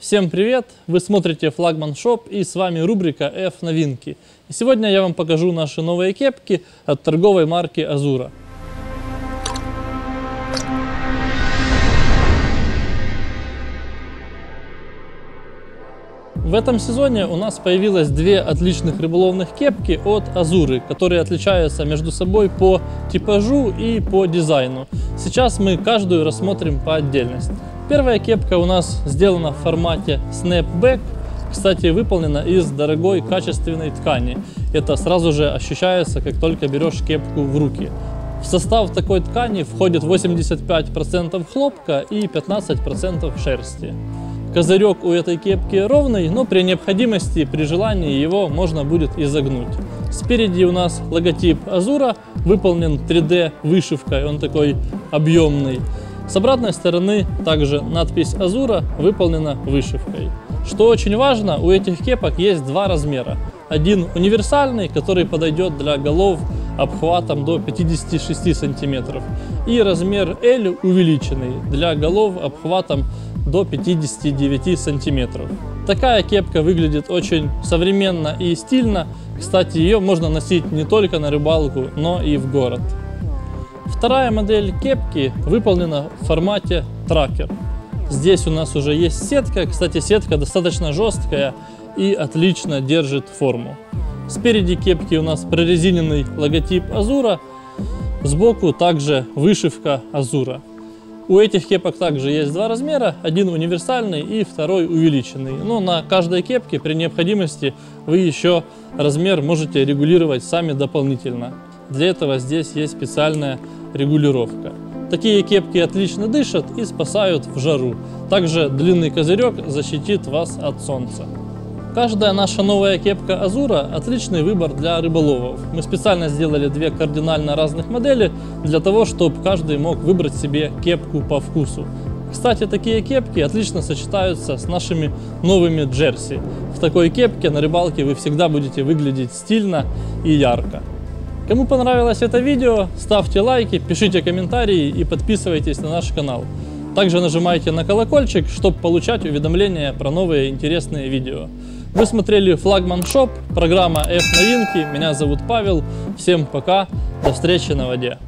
Всем привет! Вы смотрите Флагман Шоп и с вами рубрика F новинки. И сегодня я вам покажу наши новые кепки от торговой марки Азура. В этом сезоне у нас появилось две отличных рыболовных кепки от Азуры, которые отличаются между собой по типажу и по дизайну. Сейчас мы каждую рассмотрим по отдельности. Первая кепка у нас сделана в формате Snapback, кстати, выполнена из дорогой качественной ткани. Это сразу же ощущается, как только берешь кепку в руки. В состав такой ткани входит 85% хлопка и 15% шерсти. Козырек у этой кепки ровный, но при необходимости, при желании его можно будет изогнуть. Спереди у нас логотип Азура, выполнен 3D вышивкой, он такой объемный. С обратной стороны также надпись Азура выполнена вышивкой. Что очень важно, у этих кепок есть два размера. Один универсальный, который подойдет для голов обхватом до 56 сантиметров. И размер L увеличенный для голов обхватом до 59 сантиметров. Такая кепка выглядит очень современно и стильно. Кстати, ее можно носить не только на рыбалку, но и в город. Вторая модель кепки выполнена в формате тракер. Здесь у нас уже есть сетка. Кстати, сетка достаточно жесткая и отлично держит форму. Спереди кепки у нас прорезиненный логотип Азура. Сбоку также вышивка Азура. У этих кепок также есть два размера, один универсальный и второй увеличенный. Но на каждой кепке при необходимости вы еще размер можете регулировать сами дополнительно. Для этого здесь есть специальная регулировка. Такие кепки отлично дышат и спасают в жару. Также длинный козырек защитит вас от солнца. Каждая наша новая кепка Азура – отличный выбор для рыболовов. Мы специально сделали две кардинально разных модели для того, чтобы каждый мог выбрать себе кепку по вкусу. Кстати, такие кепки отлично сочетаются с нашими новыми джерси. В такой кепке на рыбалке вы всегда будете выглядеть стильно и ярко. Кому понравилось это видео, ставьте лайки, пишите комментарии и подписывайтесь на наш канал. Также нажимайте на колокольчик, чтобы получать уведомления про новые интересные видео. Вы смотрели Flagman Shop, программа F новинки. Меня зовут Павел. Всем пока. До встречи на воде.